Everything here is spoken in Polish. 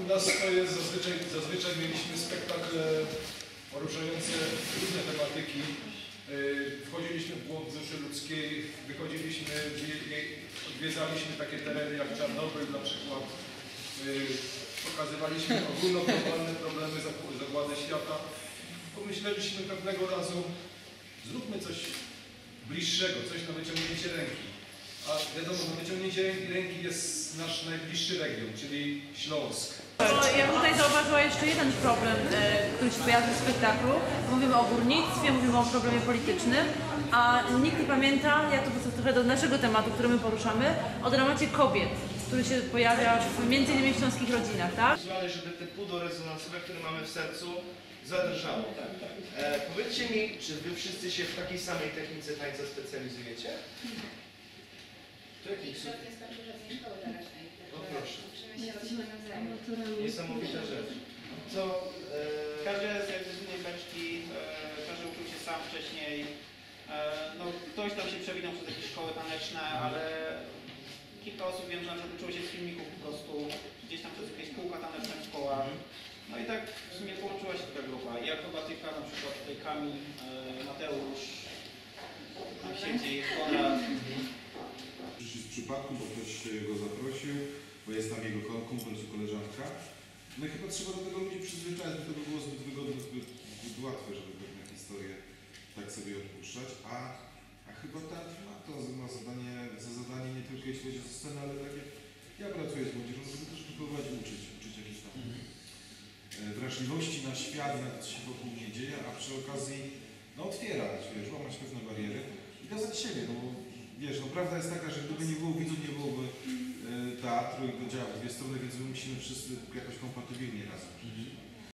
U nas to jest zazwyczaj, zazwyczaj mieliśmy spektakle poruszające różne tematyki. Yy, Wchodziliśmy w głąb duszy ludzkiej, wychodziliśmy, wi- wi- odwiedzaliśmy takie tereny jak Czarnobyl na przykład. Yy, Pokazywaliśmy ogólnoglobalne problemy zag- zagłady świata. Pomyśleliśmy pewnego razu, zróbmy coś bliższego, coś na wyciągnięcie ręki. Wiadomo, wyciągnięcie ręki, ręki jest nasz najbliższy region, czyli Śląsk. Ja bym tutaj zauważyła jeszcze jeden problem, e, który się pojawił w spektaklu. Mówimy o górnictwie, mówimy o problemie politycznym, a nikt nie pamięta, ja to wrócę trochę do naszego tematu, który my poruszamy, o dramacie kobiet, który się pojawia w, między innymi w śląskich rodzinach, tak? Żeby te pudo rezonansowe, które mamy w sercu, zadrżało. E, powiedzcie mi, czy wy wszyscy się w takiej samej technice tańca specjalizujecie? Jakiej? O proszę. Niesamowita rzecz. Co? E, Każdy z innej beczki, e, każdy uczył się sam wcześniej. E, no, ktoś tam się przewinął przez jakieś szkoły taneczne, ale kilka osób wiem, że na przykład uczyło się z filmików po prostu, gdzieś tam przez jakieś kółka taneczne w szkołach. No i tak w sumie połączyła się taka grupa. I akrobatyka, na przykład tutaj Kamil, e, Mateusz, tam Konrad. Przyszli z przypadku, bo ktoś go zaprosił, bo jest tam jego kumpel czy koleżanka. No i chyba trzeba do tego ludzi przyzwyczaić, bo to by było zbyt wygodne, zbyt, zbyt łatwe, żeby pewne historie tak sobie odpuszczać. A, a chyba teatr ma to ma zadanie, za zadanie nie tylko jeśli chodzi o scenę, ale tak jak ja pracuję z młodzieżą, żeby też próbować uczyć, uczyć jakiejś tam e, wrażliwości na świat, na co się wokół mnie dzieje, a przy okazji no, otwierać, wiesz, łamać pewne bariery i dawać siebie, no bo wiesz, no prawda jest taka, że gdyby nie było widzów, nie byłoby e, teatru i to działa w dwie strony, więc my musimy wszyscy jakoś kompatybilnie razem żyć.